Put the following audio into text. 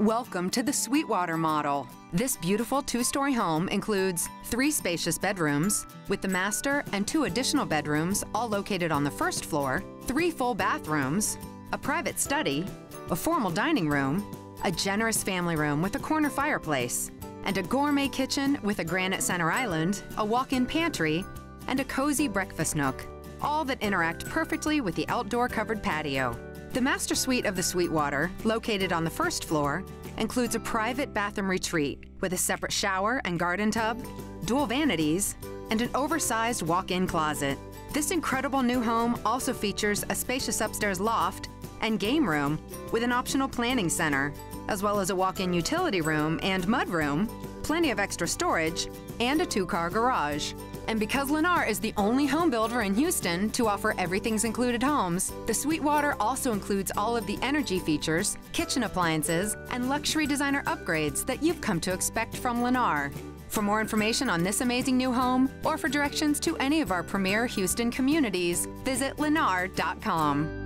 Welcome to the Sweetwater model. This beautiful two story home includes three spacious bedrooms, with the master and two additional bedrooms all located on the first floor, three full bathrooms, a private study, a formal dining room, a generous family room with a corner fireplace, and a gourmet kitchen with a granite center island, a walk in pantry, and a cozy breakfast nook, all that interact perfectly with the outdoor covered patio. The master suite of the Sweetwater, located on the first floor, includes a private bathroom retreat with a separate shower and garden tub, dual vanities, and an oversized walk in closet. This incredible new home also features a spacious upstairs loft and game room with an optional planning center, as well as a walk in utility room and mudroom, plenty of extra storage, and a two car garage. And because Lennar is the only home builder in Houston to offer everything's included homes, the Sweetwater also includes all of the energy features, kitchen appliances, and luxury designer upgrades that you've come to expect from Lennar. For more information on this amazing new home or for directions to any of our premier Houston communities, visit lennar.com.